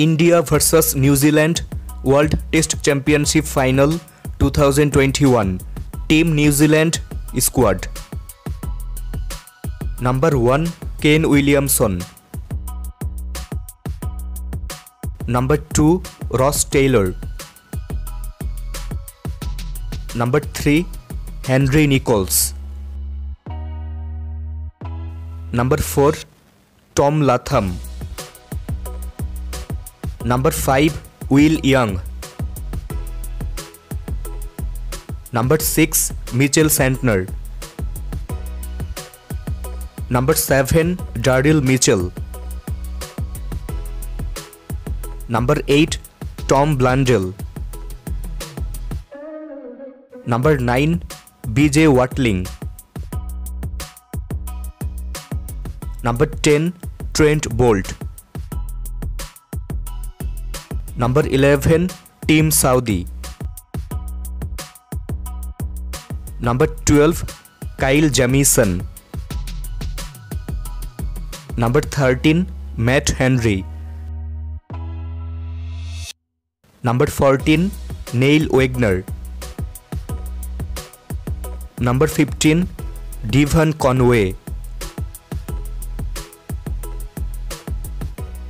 India versus New Zealand world test championship final 2021 team New Zealand squad number one Kane Williamson number two Ross Taylor number three Henry Nicholls number four Tom Latham Number 5 Will Young. Number 6 Mitchell Santner. Number 7 Daryl Mitchell. Number 8 Tom Blundell. Number 9 BJ Watling. Number 10 Trent Boult Number 11 Tim Southee. Number 12 Kyle Jamieson. Number 13 Matt Henry. Number 14 Neil Wagner. Number 15 Devon Conway.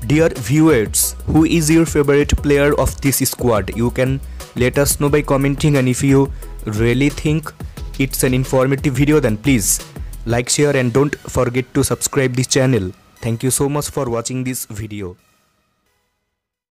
Dear viewers, who is your favorite player of this squad? You can let us know by commenting and if you really think it's an informative video then please like share and don't forget to subscribe this channel. Thank you so much for watching this video.